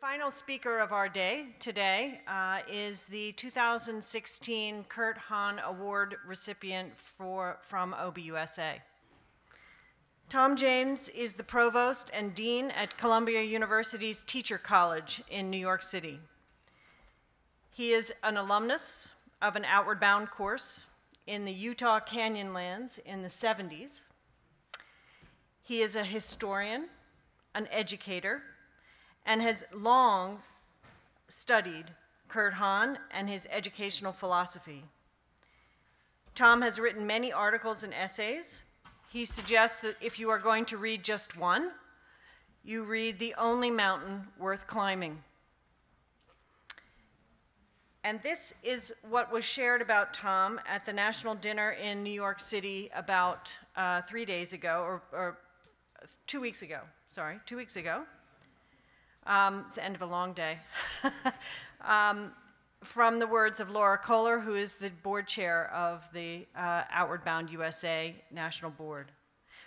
final speaker of our day today uh, is the 2016 Kurt Hahn Award recipient for, from OBUSA. Tom James is the provost and dean at Columbia University's Teacher College in New York City. He is an alumnus of an Outward Bound course in the Utah Canyonlands in the 70s. He is a historian, an educator, and has long studied Kurt Hahn and his educational philosophy. Tom has written many articles and essays. He suggests that if you are going to read just one, you read The Only Mountain Worth Climbing. And this is what was shared about Tom at the national dinner in New York City about uh, three days ago, or, or, two weeks ago, sorry, two weeks ago. Um, it's the end of a long day. um, from the words of Laura Kohler, who is the board chair of the uh, Outward Bound USA National Board.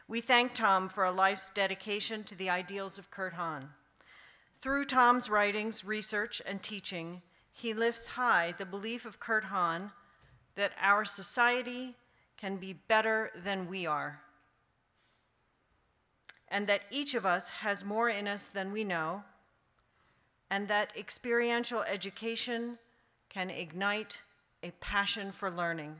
We thank Tom for a life's dedication to the ideals of Kurt Hahn. Through Tom's writings, research, and teaching, he lifts high the belief of Kurt Hahn that our society can be better than we are, and that each of us has more in us than we know, and that experiential education can ignite a passion for learning.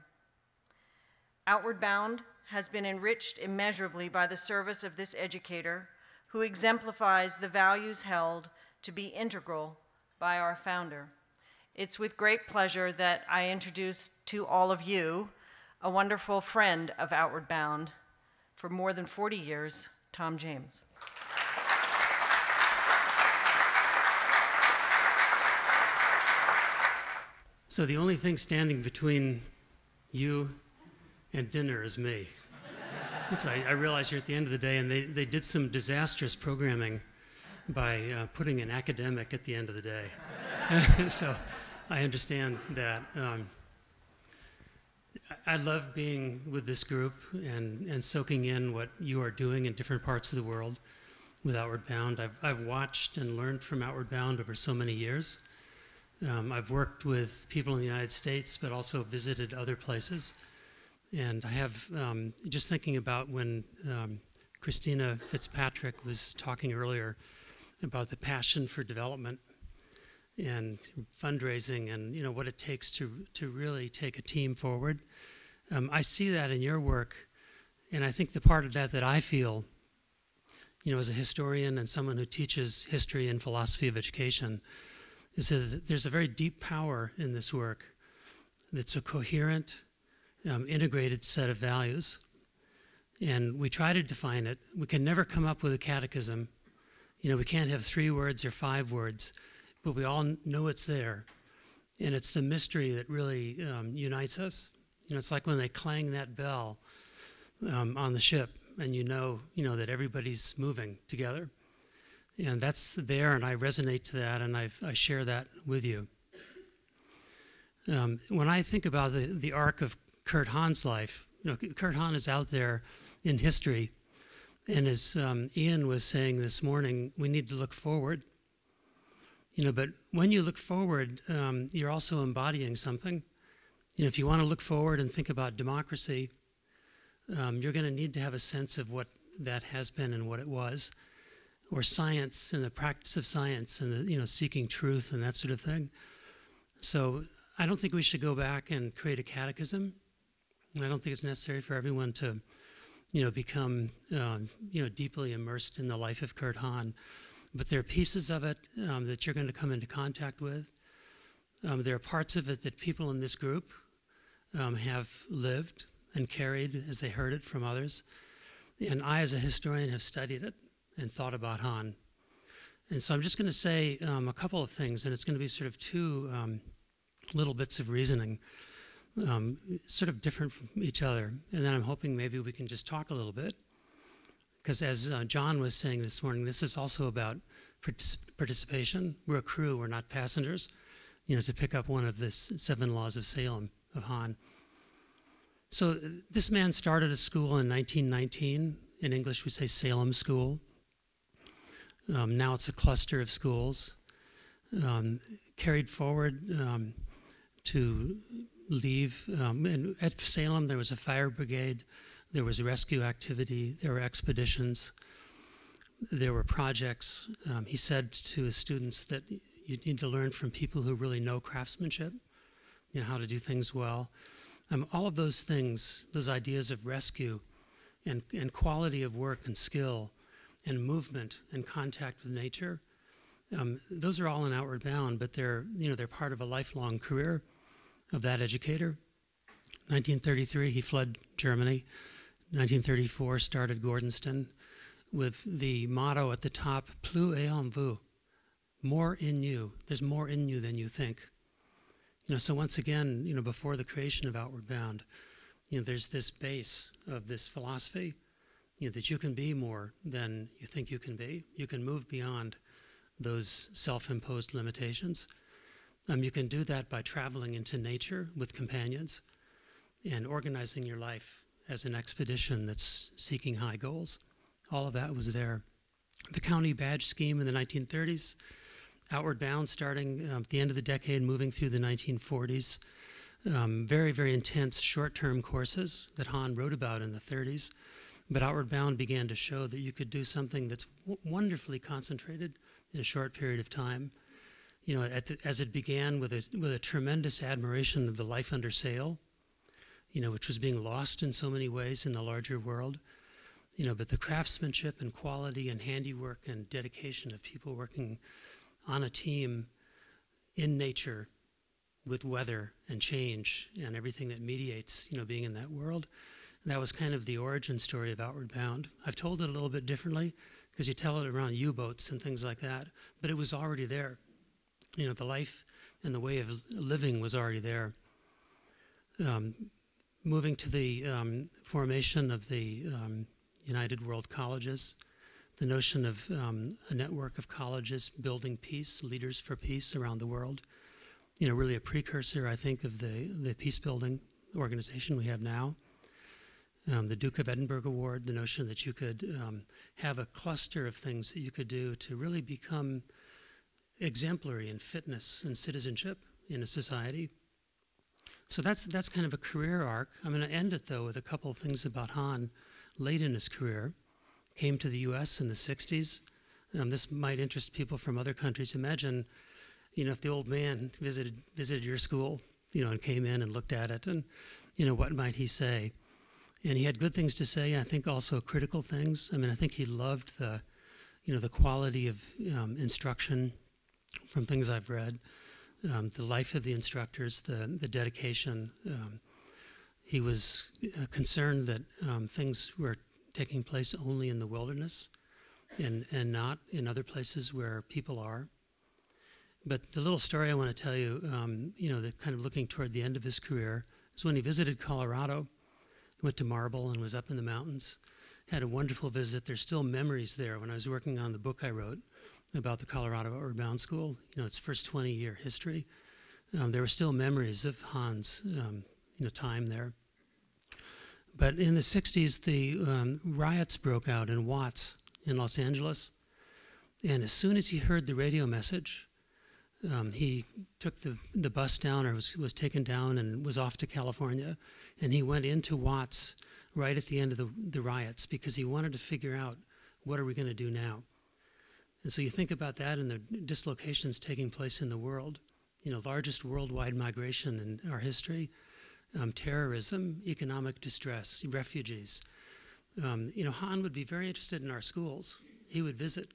Outward Bound has been enriched immeasurably by the service of this educator who exemplifies the values held to be integral by our founder. It's with great pleasure that I introduce to all of you a wonderful friend of Outward Bound for more than 40 years, Tom James. So the only thing standing between you and dinner is me. so I, I, realize you're at the end of the day, and they, they did some disastrous programming by uh, putting an academic at the end of the day. so I understand that. Um, I love being with this group and, and soaking in what you are doing in different parts of the world with Outward Bound. I've, I've watched and learned from Outward Bound over so many years. Um, I've worked with people in the United States, but also visited other places. And I have, um, just thinking about when um, Christina Fitzpatrick was talking earlier about the passion for development and fundraising and you know what it takes to, to really take a team forward. Um, I see that in your work, and I think the part of that that I feel, you know, as a historian and someone who teaches history and philosophy of education, is that there's a very deep power in this work that's a coherent, um, integrated set of values. And we try to define it. We can never come up with a catechism. You know, we can't have three words or five words, but we all know it's there. And it's the mystery that really um, unites us. You know, it's like when they clang that bell um, on the ship, and you know, you know that everybody's moving together. And that's there, and I resonate to that, and I've, i share that with you. Um, when I think about the, the arc of Kurt Hahn's life, you know, Kurt Hahn is out there in history, and as um, Ian was saying this morning, we need to look forward. You know, but when you look forward, um, you're also embodying something. You know, if you want to look forward and think about democracy, um, you're going to need to have a sense of what that has been and what it was or science and the practice of science and the, you know seeking truth and that sort of thing. So I don't think we should go back and create a catechism. I don't think it's necessary for everyone to, you know, become um, you know deeply immersed in the life of Kurt Hahn. But there are pieces of it um, that you're going to come into contact with. Um, there are parts of it that people in this group um, have lived and carried as they heard it from others. And I, as a historian, have studied it and thought about Hahn. And so I'm just going to say um, a couple of things, and it's going to be sort of two um, little bits of reasoning, um, sort of different from each other. And then I'm hoping maybe we can just talk a little bit. Because as uh, John was saying this morning, this is also about particip participation. We're a crew, we're not passengers, you know, to pick up one of the seven laws of Salem, of Hahn. So this man started a school in 1919. In English, we say Salem School. Um, now it's a cluster of schools. um, carried forward um, to leave. Um, and at Salem, there was a fire brigade, there was rescue activity, there were expeditions, there were projects. Um, he said to his students that you need to learn from people who really know craftsmanship, you know, how to do things well. Um, all of those things, those ideas of rescue and, and quality of work and skill and movement and contact with nature, um, those are all in Outward Bound, but they're, you know, they're part of a lifelong career of that educator. 1933, he fled Germany. 1934, started Gordonstoun with the motto at the top, plus est en vous, more in you. There's more in you than you think. You know, so once again, you know, before the creation of Outward Bound, you know, there's this base of this philosophy, you know, that you can be more than you think you can be. You can move beyond those self-imposed limitations. Um, you can do that by traveling into nature with companions and organizing your life as an expedition that's seeking high goals. All of that was there. The county badge scheme in the 1930s, outward bound starting um, at the end of the decade, moving through the 1940s. Um, very, very intense short term courses that Hahn wrote about in the 30s. But Outward Bound began to show that you could do something that's wonderfully concentrated in a short period of time. You know, the, as it began with a, with a tremendous admiration of the life under sail, you know, which was being lost in so many ways in the larger world you know, but the craftsmanship and quality and handiwork and dedication of people working on a team in nature with weather and change and everything that mediates, you know, being in that world. That was kind of the origin story of Outward Bound. I've told it a little bit differently because you tell it around U-boats and things like that, but it was already there. You know, the life and the way of living was already there. Um, moving to the um, formation of the um, United World Colleges, the notion of um, a network of colleges building peace, leaders for peace around the world. You know, really a precursor, I think, of the, the peace building organization we have now. Um, the Duke of Edinburgh Award, the notion that you could um, have a cluster of things that you could do to really become exemplary in fitness and citizenship in a society. So that's, that's kind of a career arc. I'm going to end it, though, with a couple of things about Hahn late in his career, came to the US in the 60s. Um, this might interest people from other countries. Imagine, you know, if the old man visited, visited your school, you know, and came in and looked at it, and, you know, what might he say? And he had good things to say, I think also critical things. I mean, I think he loved the, you know, the quality of um, instruction from things I've read, um, the life of the instructors, the, the dedication. Um, he was uh, concerned that um, things were taking place only in the wilderness and, and not in other places where people are. But the little story I want to tell you, um, you know, the kind of looking toward the end of his career, is when he visited Colorado, went to Marble and was up in the mountains, had a wonderful visit. There's still memories there when I was working on the book I wrote about the Colorado Outward Bound School, you know, its first 20 year history. Um, there were still memories of Hahn's, um, you know, time there. But in the 60s, the um, riots broke out in Watts in Los Angeles. And as soon as he heard the radio message, um, he took the, the bus down or was, was taken down and was off to California. And he went into Watts right at the end of the, the riots because he wanted to figure out what are we going to do now. And so you think about that and the dislocations taking place in the world, you know, largest worldwide migration in our history, um, terrorism, economic distress, refugees. Um, you know, Hahn would be very interested in our schools. He would visit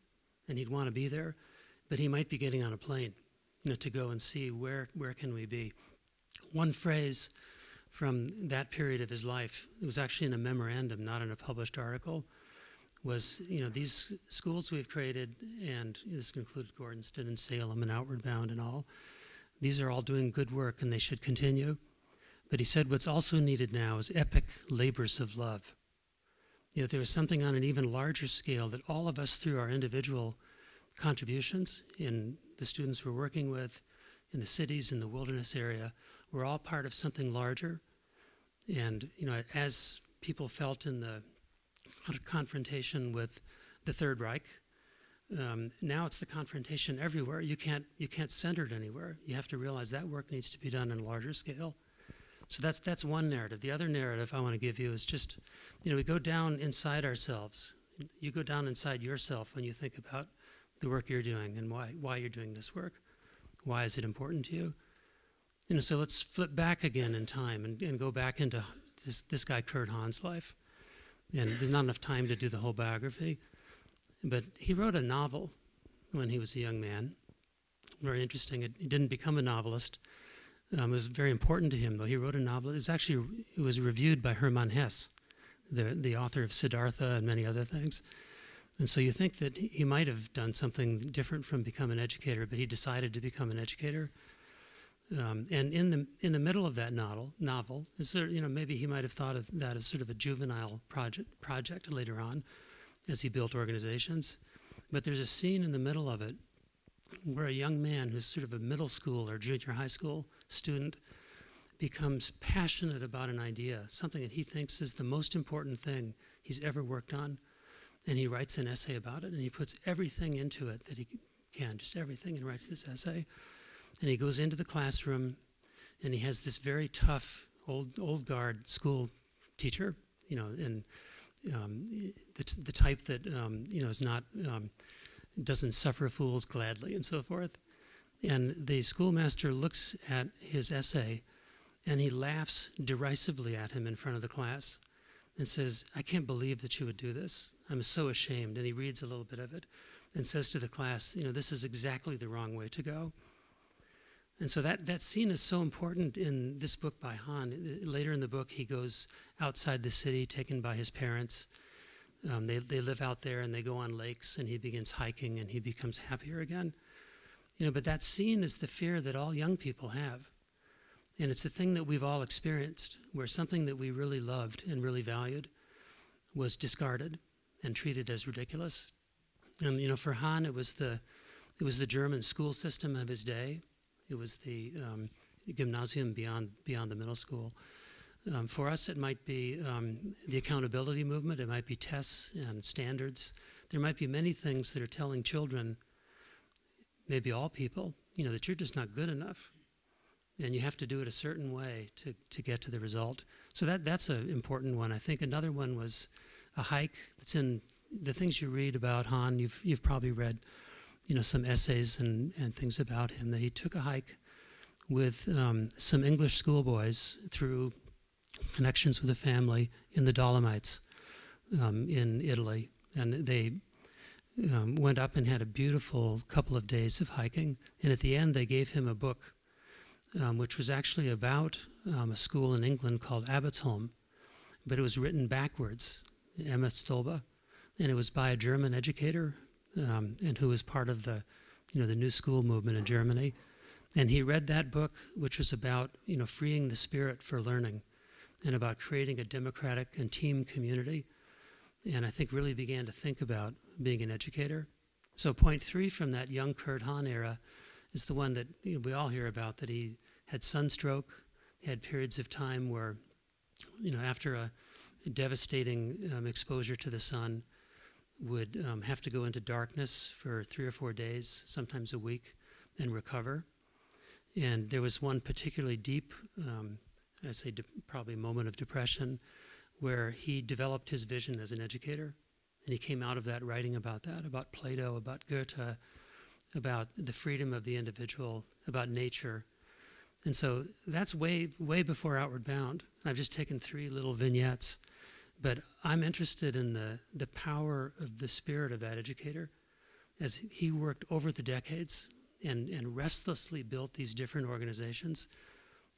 and he'd want to be there, but he might be getting on a plane, you know, to go and see where, where can we be. One phrase from that period of his life, it was actually in a memorandum, not in a published article, was, you know, these schools we've created, and this included Gordonstoun and Salem and Outward Bound and all, these are all doing good work and they should continue. But he said what's also needed now is epic labors of love. You know, there is something on an even larger scale that all of us, through our individual contributions in the students we're working with, in the cities, in the wilderness area, we're all part of something larger. And, you know, as people felt in the confrontation with the Third Reich, Um, now it's the confrontation everywhere. You can't you can't center it anywhere. You have to realize that work needs to be done on a larger scale. So that's that's one narrative. The other narrative I want to give you is just, you know, we go down inside ourselves. You go down inside yourself when you think about the work you're doing and why why you're doing this work. Why is it important to you? You know, so let's flip back again in time and, and go back into this this guy Kurt Hahn's life. And there's not enough time to do the whole biography. But he wrote a novel when he was a young man. Very interesting. It, he didn't become a novelist. Um, it was very important to him, though. He wrote a novel. It was actually it was reviewed by Hermann Hesse, the the author of Siddhartha and many other things. And so you think that he might have done something different from become an educator, but he decided to become an educator. Um, and in the in the middle of that novel, novel, is there, you know, maybe he might have thought of that as sort of a juvenile project project later on as he built organizations. But there's a scene in the middle of it where a young man who's sort of a middle school or junior high school student becomes passionate about an idea, something that he thinks is the most important thing he's ever worked on. And he writes an essay about it and he puts everything into it that he can, just everything, and writes this essay. And he goes into the classroom and he has this very tough old old guard school teacher, you know, and um, the, the type that um, you know is not um, doesn't suffer fools gladly and so forth. And the schoolmaster looks at his essay and he laughs derisively at him in front of the class and says, I can't believe that you would do this. I'm so ashamed. And he reads a little bit of it and says to the class, You know, this is exactly the wrong way to go. And so that, that scene is so important in this book by Hahn. Later in the book, he goes outside the city, taken by his parents. Um, they, they live out there and they go on lakes, and he begins hiking and he becomes happier again. You know, but that scene is the fear that all young people have. And it's a thing that we've all experienced, where something that we really loved and really valued was discarded and treated as ridiculous. And you know, for Hahn, it was the it was the German school system of his day. It was the um, gymnasium beyond beyond the middle school. Um, for us, it might be um, the accountability movement. It might be tests and standards. There might be many things that are telling children, maybe all people, you know, that you're just not good enough, and you have to do it a certain way to to get to the result. So that that's an important one. I think another one was a hike. It's in the things you read about Hahn. You've you've probably read you know, some essays and, and things about him, that he took a hike with um, some English schoolboys through connections with a family in the Dolomites um, in Italy. And they um, went up and had a beautiful couple of days of hiking. And at the end, they gave him a book, um, which was actually about um, a school in England called Abbotsholme, but it was written backwards, Emlohstobba, And it was by a German educator um, and who was part of the, you know, the New School movement in Germany. And he read that book, which was about, you know, freeing the spirit for learning, and about creating a democratic and team community. And I think really began to think about being an educator. So point three from that young Kurt Hahn era is the one that you know, we all hear about. That he had sunstroke, had periods of time where, you know, after a devastating um, exposure to the sun, would um, have to go into darkness for three or four days, sometimes a week, and recover. And there was one particularly deep, um, I say probably moment of depression, where he developed his vision as an educator. And he came out of that writing about that, about Plato, about Goethe, about the freedom of the individual, about nature. And so that's way, way before Outward Bound. I've just taken three little vignettes but I'm interested in the, the power of the spirit of that educator as he worked over the decades and, and restlessly built these different organizations,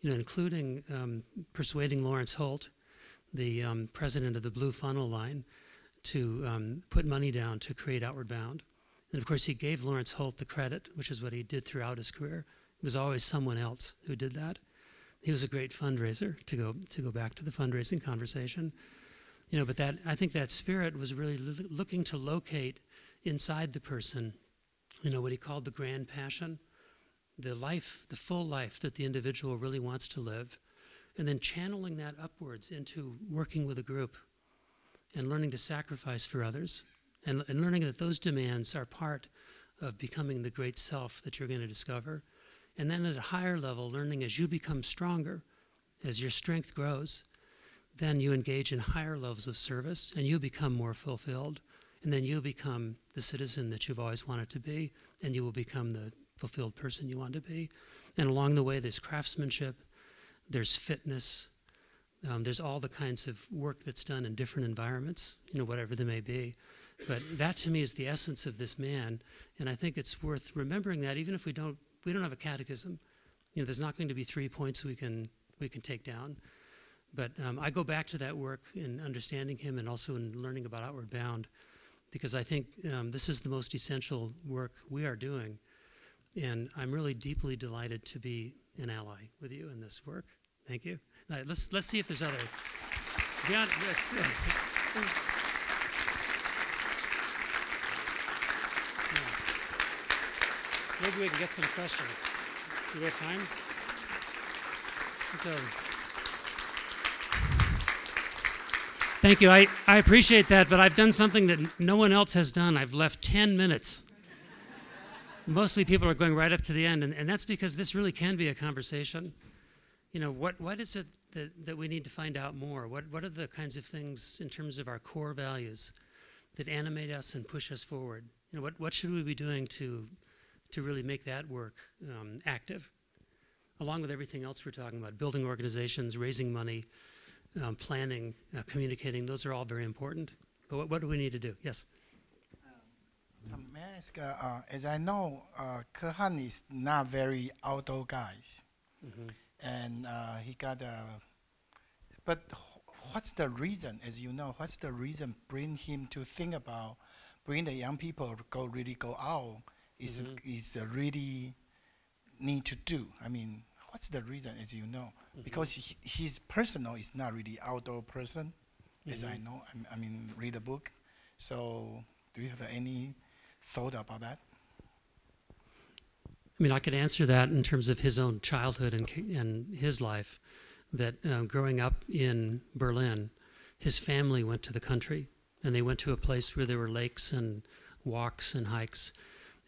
you know, including um, persuading Lawrence Holt, the um, president of the Blue Funnel Line, to um, put money down to create Outward Bound. And of course, he gave Lawrence Holt the credit, which is what he did throughout his career. It was always someone else who did that. He was a great fundraiser, to go, to go back to the fundraising conversation. You know, but that I think that spirit was really lo- looking to locate inside the person, you know, what he called the grand passion, the life, the full life that the individual really wants to live, and then channeling that upwards into working with a group and learning to sacrifice for others and, and learning that those demands are part of becoming the great self that you're going to discover. And then at a higher level, learning as you become stronger, as your strength grows, then you engage in higher levels of service and you become more fulfilled. And then you become the citizen that you've always wanted to be, and you will become the fulfilled person you want to be. And along the way, there's craftsmanship, there's fitness, um, there's all the kinds of work that's done in different environments, you know, whatever they may be. But that to me is the essence of this man, and I think it's worth remembering that even if we don't we don't have a catechism, you know, there's not going to be three points we can we can take down. But um, I go back to that work in understanding him and also in learning about Outward Bound, because I think um, this is the most essential work we are doing, and I'm really deeply delighted to be an ally with you in this work. Thank you. All right, let's let's see if there's other. Beyond, Maybe we can get some questions. Do we have time? So, thank you. I, I appreciate that, but I've done something that no one else has done. I've left 10 minutes. Mostly people are going right up to the end, and, and that's because this really can be a conversation. You know, what, what is it that, that we need to find out more? What, what are the kinds of things in terms of our core values that animate us and push us forward? You know, what, what should we be doing to to really make that work um, active, along with everything else we're talking about building organizations, raising money, um, planning, uh, communicating. Those are all very important. But what, what, do we need to do? Yes. Um, may I ask, uh, uh, as I know, uh, Kurt is not very outdoor guys, mm-hmm. and uh, he got a. But what's the reason? As you know, what's the reason bring him to think about bring the young people to go really go out is mm-hmm. is really need to do. I mean, what's the reason, as you know? Mm-hmm. Because he, his personal is not really outdoor person, mm-hmm. as I mm-hmm. know. I, I, mean, read a book. So, do you have any thought about that? I mean, I could answer that in terms of his own childhood and and his life. That uh, growing up in Berlin, his family went to the country, and they went to a place where there were lakes and walks and hikes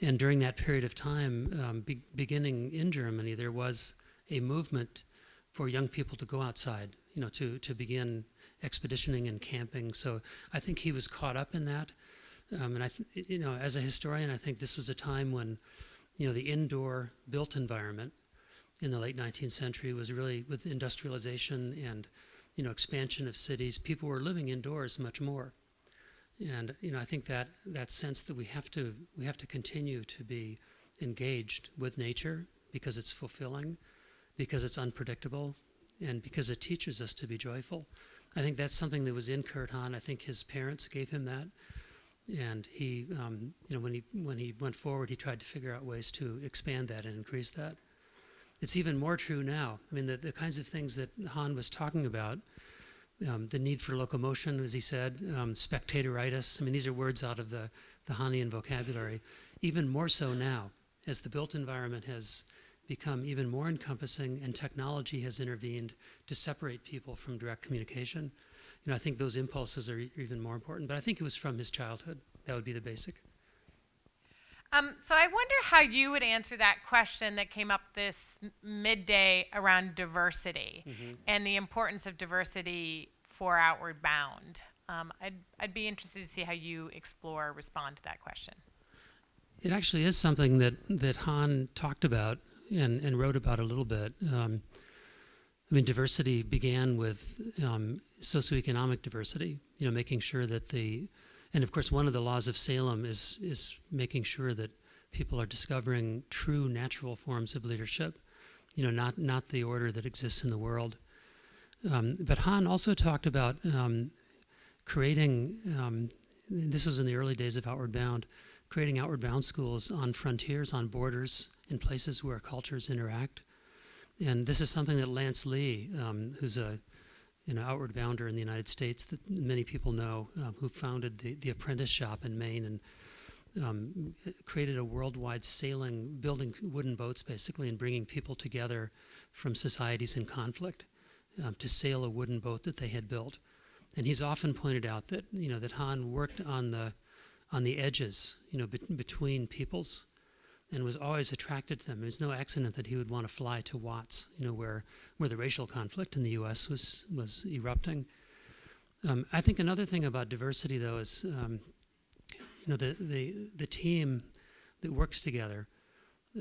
and during that period of time, um, be, beginning in Germany, there was a movement for young people to go outside, you know, to, to begin expeditioning and camping. So I think he was caught up in that. Um, and I, you know, as a historian, I think this was a time when, you know, the indoor built environment in the late 19th century was really with industrialization and, you know, expansion of cities. People were living indoors much more. And you know, I think that that sense that we have to we have to continue to be engaged with nature because it's fulfilling, because it's unpredictable, and because it teaches us to be joyful. I think that's something that was in Kurt Hahn. I think his parents gave him that, and he, um, you know, when he when he went forward, he tried to figure out ways to expand that and increase that. It's even more true now. I mean, the, the kinds of things that Hahn was talking about um, the need for locomotion, as he said, um, spectatoritis. I mean, these are words out of the, the Hahnian vocabulary. Even more so now, as the built environment has become even more encompassing and technology has intervened to separate people from direct communication. You know, I think those impulses are e- even more important. But I think it was from his childhood. That would be the basic. Um, so I wonder how you would answer that question that came up this midday around diversity mm-hmm. and the importance of diversity for Outward Bound. Um, I'd, I'd be interested to see how you explore or respond to that question. It actually is something that, that Hahn talked about and, and wrote about a little bit. Um, I mean, diversity began with um, socioeconomic diversity, you know, making sure that the and of course, one of the laws of Salem is, is making sure that people are discovering true natural forms of leadership, you know, not, not the order that exists in the world. Um, but Hahn also talked about um, creating, um, this was in the early days of Outward Bound, creating Outward Bound schools on frontiers, on borders, in places where cultures interact. And this is something that Lance Lee, um, who's a you know, outward bounder in the United States that many people know, um, who founded the, the Apprentice Shop in Maine and um, created a worldwide sailing, building wooden boats basically, and bringing people together from societies in conflict um, to sail a wooden boat that they had built. And he's often pointed out that you know that Hahn worked on the on the edges, you know, bet between peoples, and was always attracted to them. It was no accident that he would want to fly to Watts, you know, where where the racial conflict in the U.S. was was erupting. Um, I think another thing about diversity, though, is um, you know the, the the team that works together,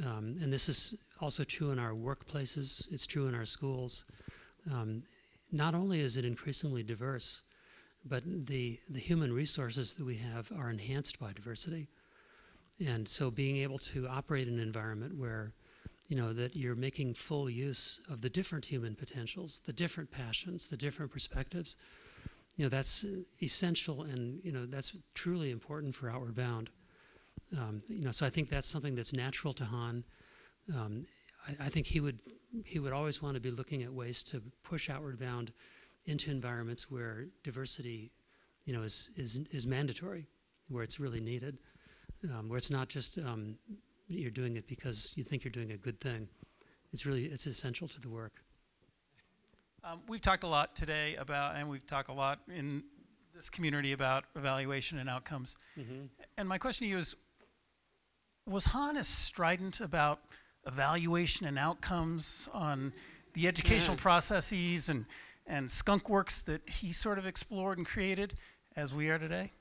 um, and this is also true in our workplaces. It's true in our schools. Um, not only is it increasingly diverse, but the the human resources that we have are enhanced by diversity. And so, being able to operate in an environment where you know that you're making full use of the different human potentials, the different passions, the different perspectives you know that's essential and you know that's truly important for outward bound. Um, you know so i think that's something that's natural to hahn. Um, I, I, think he would he would always want to be looking at ways to push outward bound into environments where diversity you know is is, is mandatory where it's really needed um, where it's not just um, you're doing it because you think you're doing a good thing it's really it's essential to the work um, we've talked a lot today about, and we've talked a lot in this community about evaluation and outcomes. Mm-hmm. And my question to you is Was Hahn as strident about evaluation and outcomes on the educational yeah. processes and, and skunk works that he sort of explored and created as we are today?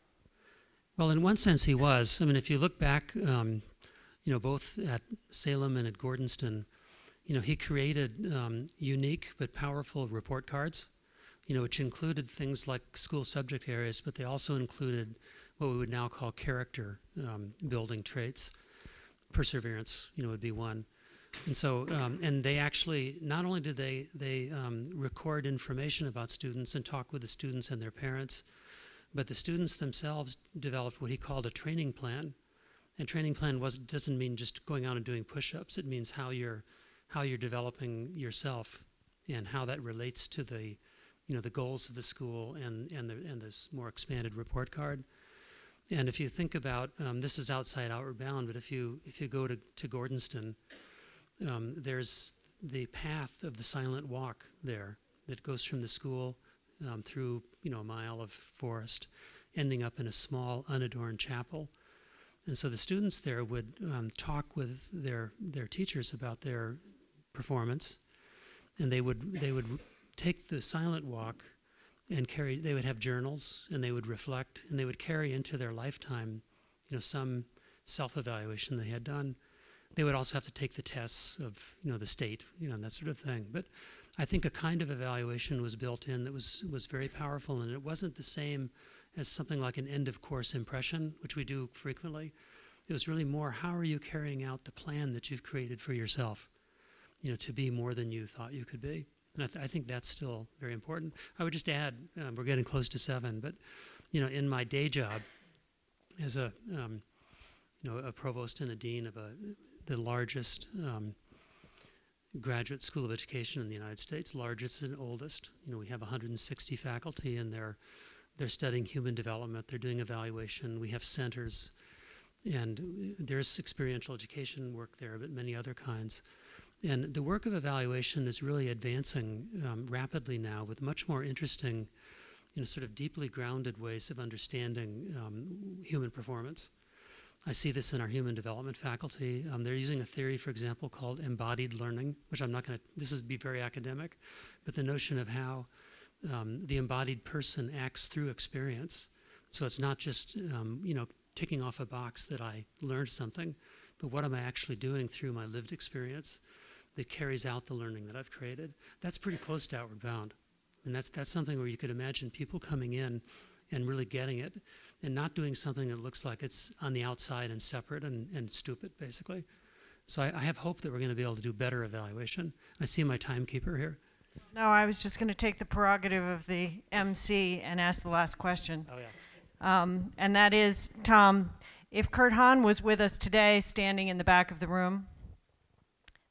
Well, in one sense, he was. I mean, if you look back, um, you know, both at Salem and at Gordonstoun, you know, he created um, unique but powerful report cards, you know, which included things like school subject areas, but they also included what we would now call character um, building traits. Perseverance, you know, would be one. And so, um, and they actually, not only did they, they um, record information about students and talk with the students and their parents, but the students themselves developed what he called a training plan. And training plan was, doesn't mean just going out and doing push-ups. It means how you're how you're developing yourself and how that relates to the you know the goals of the school and and the and this more expanded report card and if you think about um, this is outside outward bound but if you if you go to, to gordonstoun um, there's the path of the silent walk there that goes from the school um, through you know a mile of forest ending up in a small unadorned chapel and so the students there would um, talk with their their teachers about their performance, and they would they would take the silent walk and carry. They would have journals, and they would reflect, and they would carry into their lifetime, you know, some self-evaluation they had done. They would also have to take the tests of you know the state, you know, and that sort of thing. But I think a kind of evaluation was built in that was was very powerful, and it wasn't the same as something like an end of course impression, which we do frequently. It was really more how are you carrying out the plan that you've created for yourself? you know, to be more than you thought you could be. And I, th- I think that's still very important. I would just add, um, we're getting close to seven, but you know, in my day job as a um, you know a provost and a dean of a the largest um, graduate school of education in the United States, largest and oldest. You know, we have 160 faculty, and they're they're studying human development. They're doing evaluation. We have centers, and there's experiential education work there, but many other kinds. And the work of evaluation is really advancing um, rapidly now with much more interesting, you know, sort of deeply grounded ways of understanding um, human performance. I see this in our human development faculty. Um, they're using a theory, for example, called embodied learning, which I'm not going to, this is be very academic, but the notion of how um, the embodied person acts through experience. So it's not just, um, you know, ticking off a box that I learned something, but what am I actually doing through my lived experience? that carries out the learning that I've created, that's pretty close to outward bound. And that's, that's something where you could imagine people coming in and really getting it and not doing something that looks like it's on the outside and separate and, and stupid, basically. So I, I have hope that we're going to be able to do better evaluation. I see my timekeeper here. No, I was just going to take the prerogative of the MC and ask the last question. Oh, yeah. Um, and that is, Tom, if Kurt Hahn was with us today, standing in the back of the room,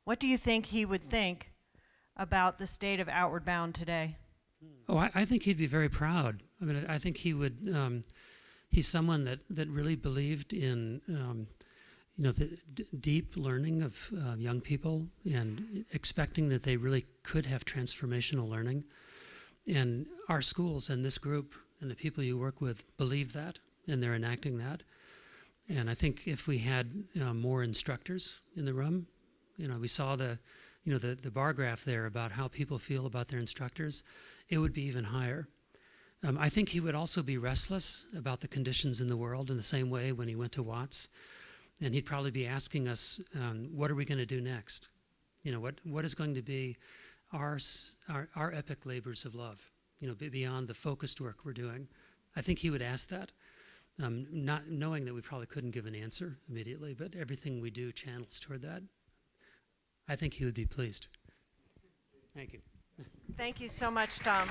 what do you think he would think about the state of Outward Bound today? Oh, I, I think he'd be very proud. I mean, I, I think he would. Um, he's someone that, that really believed in, um, you know, the d- deep learning of uh, young people and expecting that they really could have transformational learning. And our schools and this group and the people you work with believe that, and they're enacting that. And I think if we had uh, more instructors in the room, you know, we saw the, you know, the, the bar graph there about how people feel about their instructors, it would be even higher. Um, I think he would also be restless about the conditions in the world in the same way when he went to Watts. And he'd probably be asking us, um, what are we going to do next? You know, what, what is going to be our, our, our epic labors of love, you know, beyond the focused work we're doing? I think he would ask that, um, not knowing that we probably couldn't give an answer immediately, but everything we do channels toward that. I think he would be pleased. Thank you. Thank you so much, Tom.